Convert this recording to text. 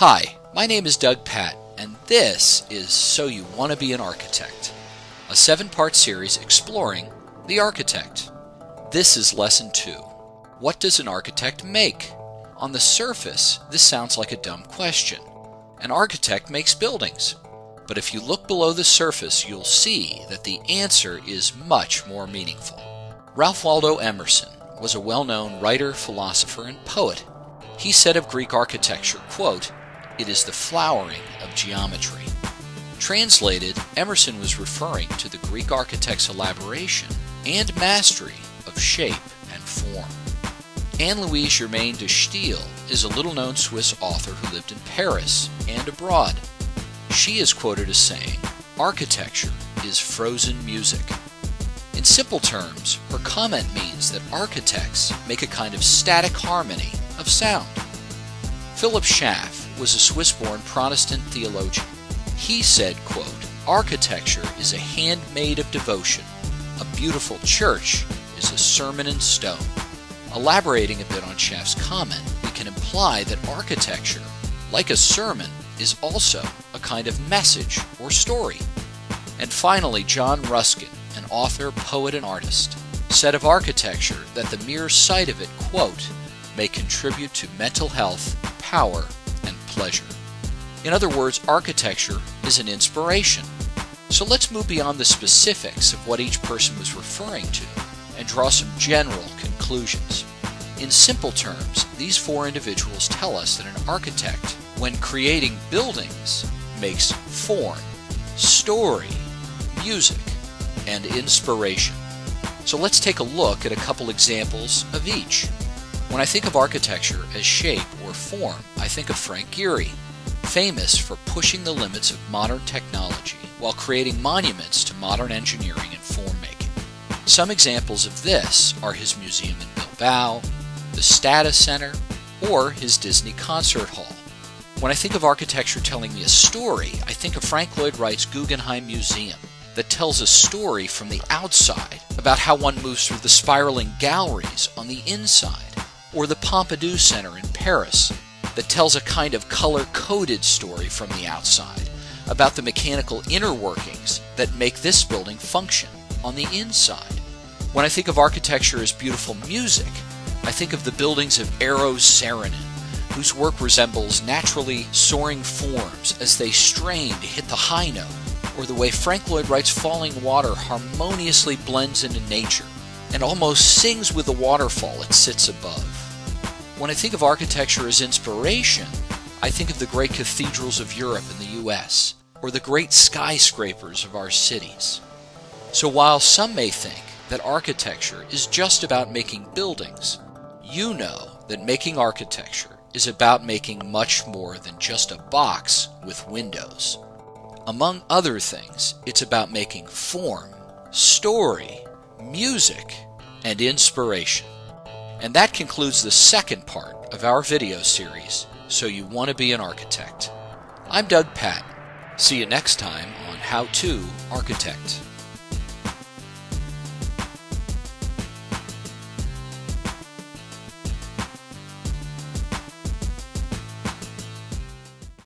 Hi, my name is Doug Patt, and this is So You Want to Be an Architect, a seven part series exploring the architect. This is Lesson 2 What does an architect make? On the surface, this sounds like a dumb question. An architect makes buildings. But if you look below the surface, you'll see that the answer is much more meaningful. Ralph Waldo Emerson was a well known writer, philosopher, and poet. He said of Greek architecture, quote, It is the flowering of geometry. Translated, Emerson was referring to the Greek architect's elaboration and mastery of shape and form. Anne Louise Germaine de Stael is a little known Swiss author who lived in Paris and abroad. She is quoted as saying, Architecture is frozen music. In simple terms, her comment means that architects make a kind of static harmony of sound. Philip Schaff was a Swiss-born Protestant theologian. He said, quote, Architecture is a handmaid of devotion. A beautiful church is a sermon in stone. Elaborating a bit on Schaff's comment, we can imply that architecture, like a sermon, is also a kind of message or story. And finally, John Ruskin, an author, poet, and artist, said of architecture that the mere sight of it, quote, may contribute to mental health, power, pleasure. In other words, architecture is an inspiration. So let's move beyond the specifics of what each person was referring to and draw some general conclusions. In simple terms, these four individuals tell us that an architect, when creating buildings, makes form, story, music, and inspiration. So let's take a look at a couple examples of each. When I think of architecture as shape form, I think of Frank Gehry, famous for pushing the limits of modern technology while creating monuments to modern engineering and form making. Some examples of this are his museum in Bilbao, the Stata Center, or his Disney concert hall. When I think of architecture telling me a story, I think of Frank Lloyd Wright's Guggenheim Museum that tells a story from the outside about how one moves through the spiraling galleries on the inside, or the Pompidou Center in Paris that tells a kind of color-coded story from the outside about the mechanical inner workings that make this building function on the inside. When I think of architecture as beautiful music, I think of the buildings of Eero Saarinen, whose work resembles naturally soaring forms as they strain to hit the high note, or the way Frank Lloyd Wright's Fallingwater harmoniously blends into nature and almost sings with the waterfall it sits above. When I think of architecture as inspiration, I think of the great cathedrals of Europe and the US, or the great skyscrapers of our cities. So while some may think that architecture is just about making buildings, you know that making architecture is about making much more than just a box with windows. Among other things, it's about making form, story, music, and inspiration. And that concludes the second part of our video series, So You Want to Be an Architect. I'm Doug Patt. See you next time on How to Architect.